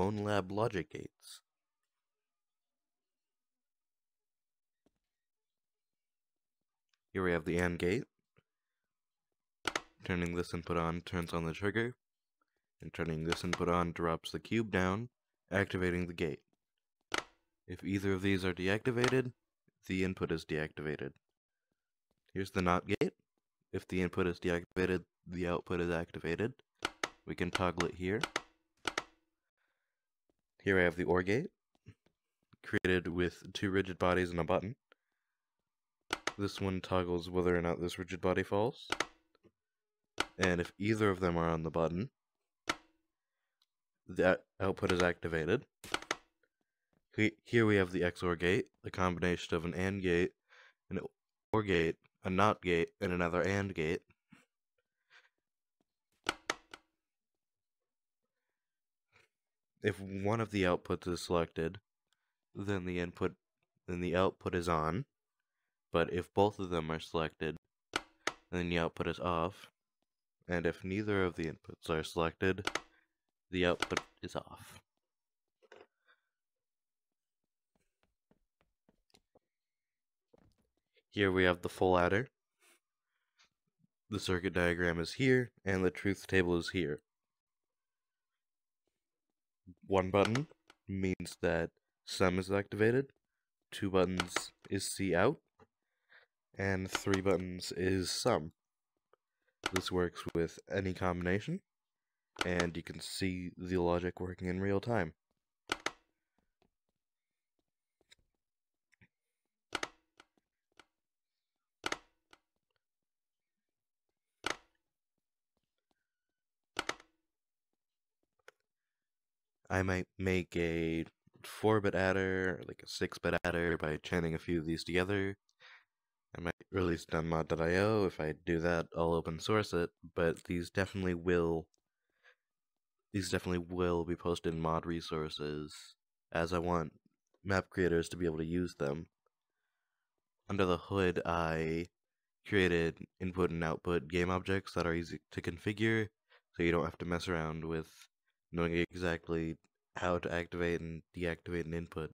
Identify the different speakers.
Speaker 1: Bonelab logic gates. Here we have the AND gate. Turning this input on turns on the trigger, and turning this input on drops the cube down, activating the gate. If either of these are deactivated, the input is deactivated. Here's the NOT gate. If the input is deactivated, the output is activated. We can toggle it here. Here I have the OR gate, created with two rigid bodies and a button. This one toggles whether or not this rigid body falls. And if either of them are on the button, the output is activated. Here we have the XOR gate, the combination of an AND gate, an OR gate, a NOT gate, and another AND gate. If one of the outputs is selected, then the input then the output is on. But if both of them are selected, then the output is off. And if neither of the inputs are selected, the output is off. Here we have the full adder. The circuit diagram is here, and the truth table is here. One button means that sum is activated, two buttons is C out, and three buttons is sum. This works with any combination, and you can see the logic working in real time. I might make a 4-bit adder, like a 6-bit adder by chaining a few of these together. I might release it on mod.io. If I do that, I'll open source it, but these definitely will these definitely will be posted in mod resources as I want map creators to be able to use them. Under the hood, I created input and output game objects that are easy to configure so you don't have to mess around with knowing exactly how to activate and deactivate an input.